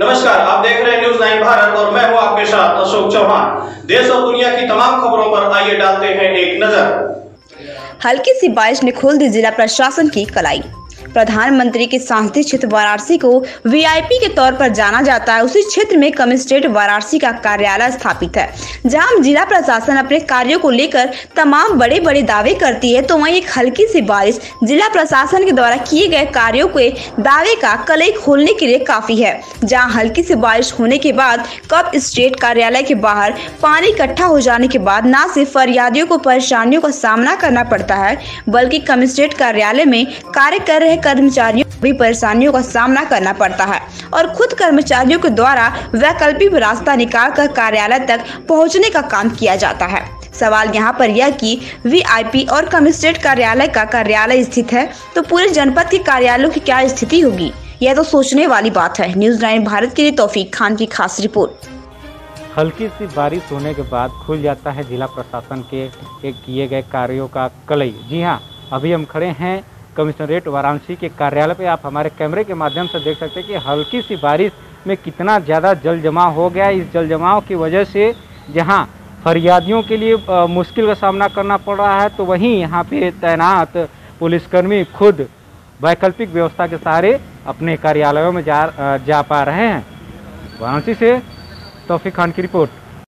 नमस्कार, आप देख रहे हैं न्यूज़ नाइन भारत और मैं हूँ आपके साथ अशोक चौहान। देश और दुनिया की तमाम खबरों पर आइए डालते हैं एक नज़र। हल्की सी बारिश ने खोल दी जिला प्रशासन की कलाई। प्रधानमंत्री के सांसदीय क्षेत्र वाराणसी को वीआईपी के तौर पर जाना जाता है। उसी क्षेत्र में कमिश्नरेट वाराणसी का कार्यालय स्थापित है, जहाँ जिला प्रशासन अपने कार्यो को लेकर तमाम बड़े बड़े दावे करती है। तो वही एक हल्की सी बारिश जिला प्रशासन के द्वारा किए गए कार्यो के दावे का कलई खोलने के लिए काफ़ी है, जहाँ हल्की सी बारिश होने के बाद कब स्टेट कार्यालय के बाहर पानी इकट्ठा हो जाने के बाद न सिर्फ़ फरियादियों को परेशानियों का सामना करना पड़ता है, बल्कि कमिश्नरेट कार्यालय में कार्य कर रहे कर्मचारियों भी परेशानियों का सामना करना पड़ता है और खुद कर्मचारियों के द्वारा वैकल्पिक रास्ता निकाल कर कार्यालय तक पहुँचने का काम किया जाता है। सवाल यहाँ पर यह कि वीआईपी और कमिश्नरेट कार्यालय का कार्यालय स्थित है तो पूरे जनपद के कार्यालयों की क्या स्थिति होगी? यह तो सोचने वाली बात है। न्यूज़ नाइन भारत के लिए तौफीक खान की खास रिपोर्ट। हल्की सी बारिश होने के बाद खुल जाता है जिला प्रशासन के किए गए कार्यों का कलई। जी हाँ अभी हम खड़े हैं कमिश्नरेट वाराणसी के कार्यालय पे आप हमारे कैमरे के माध्यम से देख सकते हैं कि हल्की सी बारिश में कितना ज़्यादा जल जमाव हो गया इस जल जमाव की वजह से जहाँ फरियादियों के लिए अ, मुश्किल का सामना करना पड़ रहा है तो वहीं यहाँ पे तैनात पुलिसकर्मी खुद वैकल्पिक व्यवस्था के सहारे अपने कार्यालयों में जा जा पा रहे हैं। वाराणसी से तौफीक खान की रिपोर्ट।